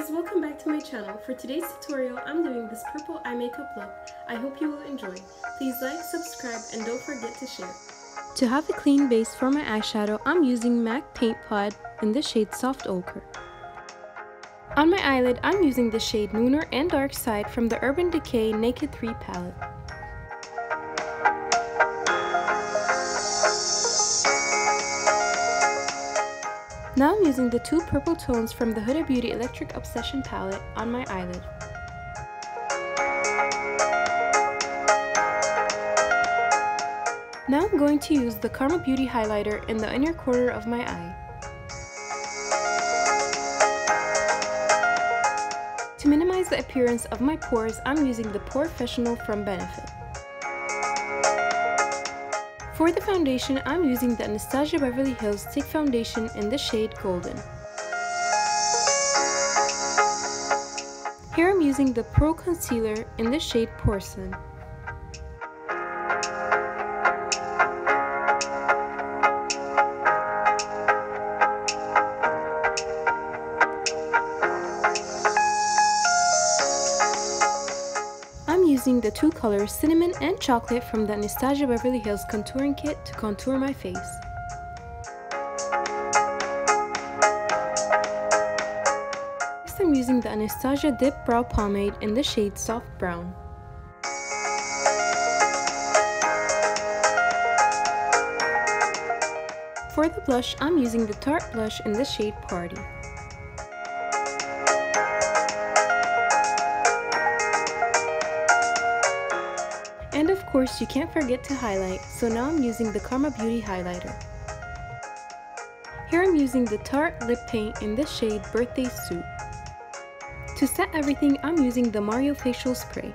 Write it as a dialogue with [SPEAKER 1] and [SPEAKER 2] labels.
[SPEAKER 1] beauties, welcome back to my channel. For today's tutorial, I'm doing this purple eye makeup look. I hope you will enjoy. Please like, subscribe, and don't forget to share. To have a clean base for my eyeshadow, I'm using MAC Paint Pot in the shade Soft Ochre. On my eyelid, I'm using the shade Lunar and Dark Side from the Urban Decay Naked 3 palette. Now I'm using the two purple tones from the Huda Beauty Electric Obsession palette on my eyelid. Now I'm going to use the Karma Beauty highlighter in the inner corner of my eye. To minimize the appearance of my pores, I'm using the POREfessional from Benefit. For the foundation, I'm using the Anastasia Beverly Hills Stick Foundation in the shade Golden. Here I'm using the Pro Concealer in the shade Porcelain. Using the two colors Cinnamon and Chocolate from the Anastasia Beverly Hills Contouring Kit to contour my face. Next I'm using the Anastasia Dip Brow Pomade in the shade Soft Brown. For the blush, I'm using the Tarte blush in the shade Party. And of course, you can't forget to highlight, so now I'm using the Karma Beauty highlighter. Here I'm using the Tarte lip paint in the shade Birthday Suit. To set everything, I'm using the Mario Facial Spray.